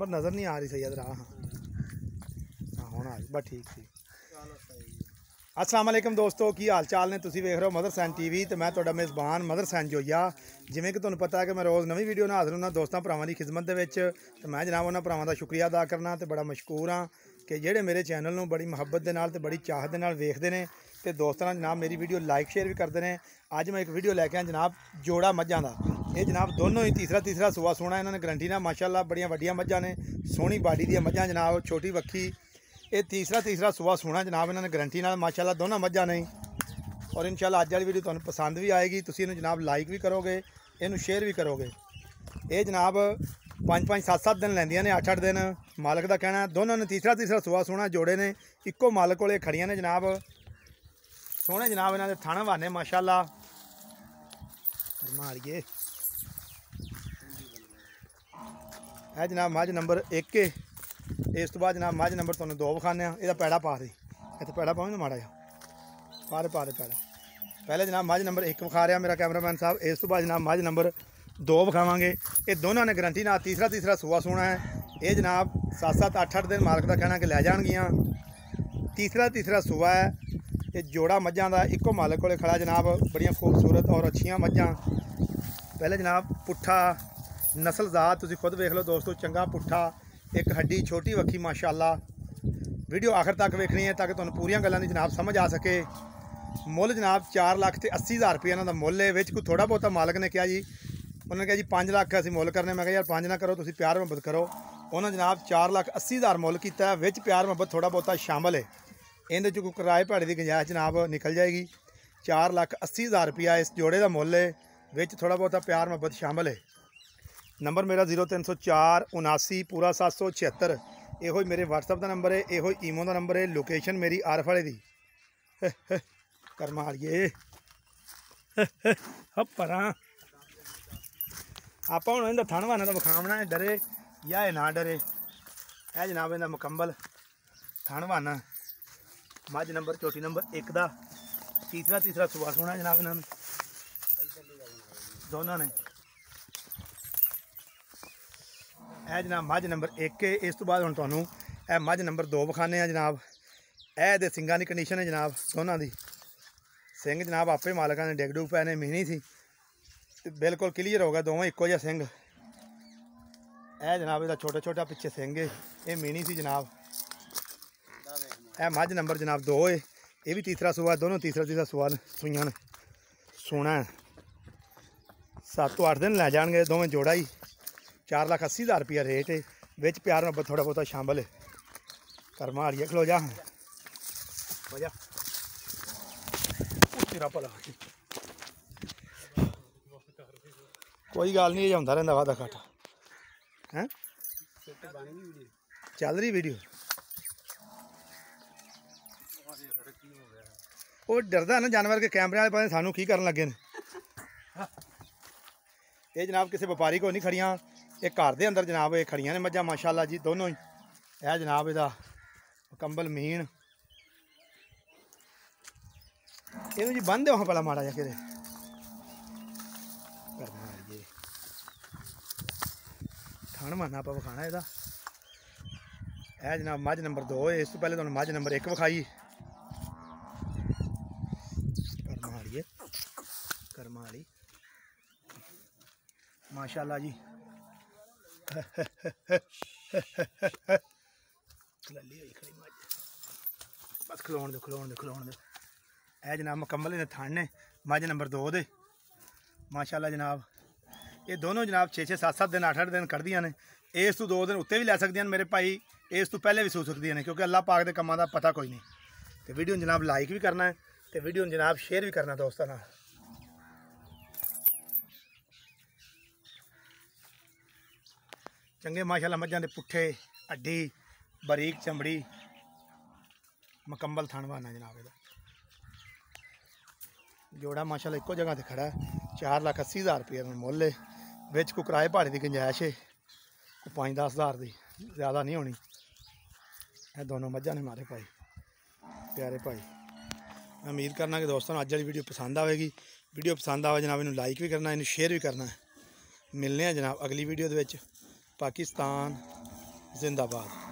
Number ਨਜ਼ਰ ਨਹੀਂ ਆ ਰਹੀ ਸਹੀ ਇਧਰ ਹਾਂ ਹਾਂ ਹੁਣ ਆ ਗਈ ਬਸ ਠੀਕ ਸੀ। ਅਸਲਾਮ ਵਾਲੇਕਮ ਦੋਸਤੋ, ਕੀ ਹਾਲ ਚਾਲ ਨੇ? ਤੁਸੀਂ ਵੇਖ ਰਹੇ ਹੋ ਮਦਰ ਸੈਨ ਟੀਵੀ ਤੇ ਮੈਂ ਤੁਹਾਡਾ ਮੇਜ਼ਬਾਨ ਮਦਰ ਸੈਨ ਜੋਈਆ। ਜਿਵੇਂ ਕਿ ਤੁਹਾਨੂੰ ਪਤਾ ਹੈ ਕਿ ਮੈਂ ਰੋਜ਼ ਨਵੀਂ ਵੀਡੀਓ ਨਾਲ ਹਾਜ਼ਰ ਹੁੰਦਾ ਦੋਸਤਾਂ ਭਰਾਵਾਂ ਦੀ ਖਿਦਮਤ ਦੇ ਵਿੱਚ। ਤੇ ਮੈਂ ਜਨਾਬ ਉਹਨਾਂ ਭਰਾਵਾਂ ਦਾ ਸ਼ੁਕਰੀਆ ਅਦਾ ਕਰਨਾ ਤੇ ਬੜਾ ਮਸ਼ਕੂਰ ਹਾਂ ਕਿ ਜਿਹੜੇ ਮੇਰੇ ਚੈਨਲ ਨੂੰ ਬੜੀ ਮੁਹੱਬਤ ਦੇ ਨਾਲ ਤੇ ਬੜੀ ਚਾਹਤ ਦੇ ਨਾਲ ਵੇਖਦੇ ਨੇ। ਤੇ ਦੋਸਤਾਂ ਨਾਲ ਜਨਾਬ ਮੇਰੀ ਵੀਡੀਓ ਲਾਈਕ ਸ਼ੇਅਰ ਵੀ ਕਰਦੇ ਨੇ। ਅੱਜ ਮੈਂ ਇੱਕ ਵੀਡੀਓ ਲੈ ਕੇ ਆਇਆ ਜਨਾਬ ਜੋੜਾ ਮੱਝਾਂ ਦਾ। ਇਹ ਜਨਾਬ ਦੋਨੋਂ ਹੀ ਤੀਸਰਾ ਤੀਸਰਾ ਸੂਆ ਸੋਣਾ ਇਹਨਾਂ ਨੇ ਗਰੰਟੀ ਨਾਲ, ਮਾਸ਼ਾਅੱਲਾ, ਬੜੀਆਂ ਵੱਡੀਆਂ ਮੱਝਾਂ ਨੇ, ਸੋਹਣੀ ਬਾਡੀ ਦੀਆਂ ਮੱਝਾਂ ਜਨਾਬ, ਛੋਟੀ ਵੱਖੀ। ਇਹ ਤੀਸਰਾ ਤੀਸਰਾ ਸੂਆ ਸੋਣਾ ਜਨਾਬ ਇਹਨਾਂ ਨੇ ਗਰੰਟੀ ਨਾਲ, ਮਾਸ਼ਾਅੱਲਾ, ਦੋਨਾਂ ਮੱਝਾਂ ਨੇ। ਔਰ ਇਨਸ਼ਾਅੱਲਾ ਅੱਜ ਵਾਲੀ ਵੀਡੀਓ ਤੁਹਾਨੂੰ ਪਸੰਦ ਵੀ ਆਏਗੀ। ਤੁਸੀਂ ਇਹਨੂੰ ਜਨਾਬ ਲਾਈਕ ਵੀ ਕਰੋਗੇ, ਇਹਨੂੰ ਸ਼ੇਅਰ ਵੀ ਕਰੋਗੇ। ਇਹ ਜਨਾਬ 5-5 7-7 ਦਿਨ ਲੈਂਦੀਆਂ ਨੇ 8-8 ਦਿਨ। ਮਾਲਕ ਦਾ ਕਹਿਣਾ ਦੋਨਾਂ ਨੇ ਤੀਸਰਾ ਤੀਸਰਾ ਸੂਆ ਸੋਣਾ ਜੋੜੇ ਨੇ। ਇੱਕੋ ਮਾਲਕ ਕੋਲੇ ਖੜੀਆਂ ਨੇ ਜਨਾਬ। ਸੋਹਣੇ ਜਨਾਬ ਇਹਨਾਂ ਦੇ ਥਣ ਵਾਨੇ ਮਾਸ਼ਾਅੱਲਾ। ਮਾਰੀਏ ਇਹ ਜਨਾਬ ਮੱਝ ਨੰਬਰ 1 ਏ। ਇਸ ਤੋਂ ਬਾਅਦ ਜਨਾਬ ਮੱਝ ਨੰਬਰ ਤੁਹਾਨੂੰ ਦੋ ਵਿਖਾਣੇ ਆ ਇਹਦਾ ਪੈੜਾ ਪਾ ਦੇ। ਇੱਥੇ ਪੈੜਾ ਪਾਉਂਦੇ ਮਾੜਾ ਜਿਹਾ। ਪਾ ਦੇ ਪਾ ਦੇ ਪੈੜਾ। ਪਹਿਲੇ ਜਨਾਬ ਮੱਝ ਨੰਬਰ 1 ਵਿਖਾ ਰਿਹਾ ਮੇਰਾ ਕੈਮਰਾਮੈਨ ਸਾਹਿਬ। ਇਸ ਤੋਂ ਬਾਅਦ ਜਨਾਬ ਮੱਝ ਨੰਬਰ 2 ਵਿਖਾਵਾਂਗੇ। ਇਹ ਦੋਨਾਂ ਨੇ ਗਰੰਟੀ ਨਾਲ ਤੀਸਰਾ ਤੀਸਰਾ ਸੂਆ ਸੋਣਾ ਹੈ। ਇਹ ਜਨਾਬ 7-7 8-8 ਦਿਨ ਮਾਲਕ ਦਾ ਕਹਿਣਾ ਕਿ ਲੈ ਜਾਣਗੀਆਂ। ਤੀਸਰਾ ਤੀਸਰਾ ਸੂਆ ਹੈ। ਇਹ ਜੋੜਾ ਮੱਝਾਂ ਦਾ ਇੱਕੋ ਮਾਲਕ ਕੋਲੇ ਖੜਾ ਜਨਾਬ, ਬੜੀਆਂ ਖੂਬਸੂਰਤ ਔਰ ਅੱਛੀਆਂ ਮੱਝਾਂ। ਪਹਿਲੇ ਜਨਾਬ, ਪੁੱਠਾ ਨਸਲਜ਼ਾਤ ਤੁਸੀਂ ਖੁਦ ਵੇਖ ਲਓ ਦੋਸਤੋ, ਚੰਗਾ ਪੁੱਠਾ, ਇੱਕ ਹੱਡੀ ਛੋਟੀ ਵੱਖੀ, ਮਾਸ਼ਾਅੱਲਾ। ਵੀਡੀਓ ਆਖਰ ਤੱਕ ਵੇਖਣੀ ਹੈ ਤਾਂ ਕਿ ਤੁਹਾਨੂੰ ਪੂਰੀਆਂ ਗੱਲਾਂ ਦੀ ਜਨਾਬ ਸਮਝ ਆ ਸਕੇ। ਮੁੱਲ ਜਨਾਬ 4 ਲੱਖ ਤੇ 80000 ਰੁਪਏ ਇਹਨਾਂ ਦਾ ਮੁੱਲ ਹੈ ਵਿੱਚ ਕੋਈ ਥੋੜਾ ਬਹੁਤਾ ਮਾਲਕ ਨੇ ਕਿਹਾ ਜੀ। ਉਹਨਾਂ ਨੇ ਕਿਹਾ ਜੀ 5 ਲੱਖ ਅਸੀਂ ਮੁੱਲ ਕਰਨੇ। ਮੈਂ ਕਿਹਾ, ਯਾਰ 5 ਨਾ ਕਰੋ, ਤੁਸੀਂ ਪਿਆਰ ਮੁਹੱਬਤ ਕਰੋ। ਉਹਨਾਂ ਜਨਾਬ 4 ਲੱਖ 80000 ਮੁੱਲ ਕੀਤਾ, ਵਿੱਚ ਪਿਆਰ ਮੁਹੱਬਤ ਥੋੜਾ ਬਹੁਤਾ ਸ਼ਾਮਲ ਹੈ ਇਹਦੇ ਚ ਕੋਈ ਕਿਰਾਏ ਭਾੜੇ ਦੀ ਗੁੰਜਾਇਸ਼ ਜਨਾਬ ਨਿਕਲ ਜਾਏਗੀ। 4 ਲੱਖ 80000 ਰੁਪਿਆ ਇਸ ਜੋੜੇ ਦਾ ਮੁੱਲ ਹੈ ਵਿੱਚ ਥੋੜਾ ਬਹੁਤਾ ਪਿਆਰ ਮੁਹੱਬਤ ਸ਼ਾਮਲ ਹੈ ਨੰਬਰ ਮੇਰਾ 0304 79 ਪੂਰਾ 776 ਇਹੋ ਹੀ ਮੇਰੇ WhatsApp ਦਾ ਨੰਬਰ ਹੈ ਇਹੋ ਹੀ ਈਮੋ ਦਾ ਨੰਬਰ ਹੈ ਲੋਕੇਸ਼ਨ ਮੇਰੀ ਆਰਫ ਵਾਲੇ ਦੀ। ਕਰਮਾ ਵਾਲੀਏ ਹੱਪਰਾਂ ਆਪਾਂ ਹੁਣ ਇਹਦਾ ਥਣਵਾਨਾ ਤਾਂ ਵਿਖਾਵਣਾ ਹੈ ਡਰੇ ਜਾਂ ਇਹ ਨਾ ਡਰੇ। ਇਹ ਜਨਾਬ ਇਹਦਾ ਮੁਕੰਮਲ ਥਣਵਾਨਾ ਮੱਝ ਨੰਬਰ, ਚੋਟੀ ਨੰਬਰ 1 ਦਾ। ਤੀਸਰਾ ਤੀਸਰਾ ਸੁਆ ਸੋਣਾ ਜਨਾਬ ਇਹਨਾਂ ਨੂੰ। ਦੋਨਾਂ ਨੇ। ਇਹ ਜਨਾਬ ਮੱਝ ਨੰਬਰ 1 ਹੈ ਇਸ ਤੋਂ ਬਾਅਦ ਹੁਣ ਤੁਹਾਨੂੰ ਇਹ ਮੱਝ ਨੰਬਰ 2 ਵਿਖਾਣੇ ਆ ਜਨਾਬ। ਇਹ ਦੇ ਸਿੰਘਾਂ ਦੀ ਕੰਡੀਸ਼ਨ ਹੈ ਜਨਾਬ, ਦੋਨਾਂ ਦੀ। ਸਿੰਘ ਜਨਾਬ ਆਪੇ ਮਾਲਕਾਂ ਨੇ ਡਿੱਗ ਡੁੱਗ ਪਏ ਨੇ ਮਹੀਨੀ ਸੀ। ਤੇ ਬਿਲਕੁਲ ਕਲੀਅਰ ਹੋ ਗਿਆ ਦੋਵੇਂ ਇੱਕੋ ਜਿਹਾ ਸਿੰਘ। ਇਹ ਜਨਾਬ ਇਹਦਾ ਛੋਟਾ ਛੋਟਾ ਪਿੱਛੇ ਸਿੰਘ ਹੈ ਇਹ ਮੀਣੀ ਸੀ ਜਨਾਬ। ਇਹ ਮੱਝ ਨੰਬਰ ਜਨਾਬ 2 ਏ। ਇਹ ਵੀ ਤੀਸਰਾ ਸੂਆ, ਦੋਨੋਂ ਤੀਸਰਾ ਤੀਸਰਾ ਸਵਾਲ ਨੇ ਸੂਈਆਂ ਨੇ। ਸੋਹਣਾ ਹੈ 7 ਤੋਂ 8 ਦਿਨ ਲੈ ਜਾਣਗੇ ਦੋਵੇਂ ਜੋੜਾ ਹੀ। 4 ਲੱਖ 80 ਹਜ਼ਾਰ ਰੁਪਿਆ ਰੇਟ ਏ। ਵਿੱਚ ਪਿਆਰ ਨਾਲ ਥੋੜਾ ਬਹੁਤਾ ਸ਼ਾਮਲ ਹੈ ਕਰਮਾ ਹਾਰੀਏ ਖਲੋ ਜਾ ਹੋ ਜਾ ਤੇਰਾ ਭਲਾ ਕੋਈ ਗੱਲ ਨਹੀਂ, ਇਹ ਹੁੰਦਾ ਰਹਿੰਦਾ ਵਾਦਾ ਘਾਟਾ। ਹੈ? ਚੱਲ ਰਹੀ ਵੀਡੀਓ। ਉਹ ਡਰਦਾ ਨਾ ਜਾਨਵਰ ਕੇ ਕੈਮਰੇ ਵਾਲੇ ਪਤਾ ਸਾਨੂੰ ਕੀ ਕਰਨ ਲੱਗੇ ਨੇ। ਇਹ ਜਨਾਬ ਕਿਸੇ ਵਪਾਰੀ ਕੋ ਨਹੀਂ ਖੜੀਆਂ। ਇਹ ਘਰ ਦੇ ਅੰਦਰ ਜਨਾਬ ਇਹ ਖੜੀਆਂ ਨੇ ਮੱਝਾਂ, ਮਾਸ਼ਾਅੱਲਾ ਜੀ, ਦੋਨੋਂ ਹੀ। ਇਹ ਜਨਾਬ ਇਹਦਾ ਕੰਬਲ ਮੀਨ ਇਹਨੂੰ ਜੀ ਬੰਨ੍ਹ ਦਿਓ ਹਾਂ ਪਹਿਲਾਂ ਮਾੜਾ ਜਿਹਾ ਕਿਤੇ। ਕਰਨਾ ਜੀ। ਖਾਣ ਮਾਨਾ ਆਪਾਂ ਵਿਖਾਣਾ ਇਹਦਾ। ਇਹ ਜਨਾਬ ਮੱਝ ਨੰਬਰ 2 ਹੈ ਇਸ ਤੋਂ ਪਹਿਲੇ ਤੁਹਾਨੂੰ ਮੱਝ ਨੰਬਰ 1 ਵਿਖਾਈ ਕਰਮਾ ਵਾਲੀ ਕਰਮਾ ਵਾਲੀ ਮਾਸ਼ਾਅੱਲਾ ਜੀ। ਲੱਲੀ ਹੋਈ ਖੜੀ ਮੱਝ ਬਸ ਖਲੋਣ ਦੇ ਖਲੋਣ ਦੇ ਖਲੋਣ ਦੇ ਇਹ ਜਨਾਬ ਮੁਕੰਮਲ ਇਹਦੇ ਥਣ ਨੇ। ਮੱਝ ਨੰਬਰ 2 ਦੇ। ਮਾਸ਼ਾਅੱਲਾ ਜਨਾਬ। ਇਹ ਦੋਨੋਂ ਜਨਾਬ 6 6 7 7 ਦਿਨ 8 8 ਦਿਨ ਕੱਢਦੀਆਂ ਨੇ। ਇਸ ਤੋਂ 2 ਦਿਨ ਉੱਤੇ ਵੀ ਲੈ ਸਕਦੀਆਂ ਨੇ ਮੇਰੇ ਭਾਈ। ਇਸ ਤੋਂ ਪਹਿਲੇ ਵੀ ਸੂ ਸਕਦੀਆਂ ਨੇ, ਕਿਉਂਕਿ ਅੱਲਾਹ ਪਾਕ ਦੇ ਕੰਮਾਂ ਦਾ ਪਤਾ ਕੋਈ ਨਹੀਂ। ਤੇ ਵੀਡੀਓ ਨੂੰ ਜਨਾਬ ਲਾਈਕ ਵੀ ਕਰਨਾ ਹੈ ਤੇ ਵੀਡੀਓ ਨੂੰ ਜਨਾਬ ਸ਼ੇਅਰ ਵੀ ਕਰਨਾ ਦੋਸਤਾਂ ਨਾਲ। ਚੰਗੇ ਮਾਸ਼ਾਅੱਲਾ ਮੱਝਾਂ ਦੇ ਪੁੱਠੇ, ਅੱਡੀ, ਬਰੀਕ ਚਮੜੀ, ਮੁਕੰਮਲ ਥਣਵਾਨਾ ਜਨਾਬ ਇਹਦਾ। ਜੋੜਾ ਮਾਸ਼ਾਅੱਲਾ ਇੱਕੋ ਜਗ੍ਹਾ ਤੇ ਖੜਾ ਹੈ। 4 ਲੱਖ 80 ਹਜ਼ਾਰ ਰੁਪਏ ਦਾ ਮੁੱਲ ਹੈ ਵਿੱਚ ਕੋ ਕਿਰਾਏ ਭਾੜੇ ਦੀ ਗੁੰਜਾਇਸ਼ ਹੈ ਕੋ 5-10 ਹਜ਼ਾਰ ਦੀ, ਜ਼ਿਆਦਾ ਨਹੀਂ ਹੋਣੀ। ਇਹ ਦੋਨੋਂ ਮੱਝਾਂ ਨੇ ਮਾਰੇ ਭਾਈ। ਪਿਆਰੇ ਭਾਈ। ਮੈਂ ਉਮੀਦ ਕਰਨਾ ਕਿ ਦੋਸਤਾਂ ਨੂੰ ਅੱਜ ਵਾਲੀ ਵੀਡੀਓ ਪਸੰਦ ਆਵੇਗੀ। ਵੀਡੀਓ ਪਸੰਦ ਆਵੇ ਜਨਾਬ, ਇਹਨੂੰ ਲਾਈਕ ਵੀ ਕਰਨਾ, ਇਹਨੂੰ ਸ਼ੇਅਰ ਵੀ ਕਰਨਾ। ਮਿਲਨੇ ਆ ਜਨਾਬ ਅਗਲੀ ਵੀਡੀਓ ਦੇ ਵਿੱਚ। ਪਾਕਿਸਤਾਨ ਜ਼ਿੰਦਾਬਾਦ।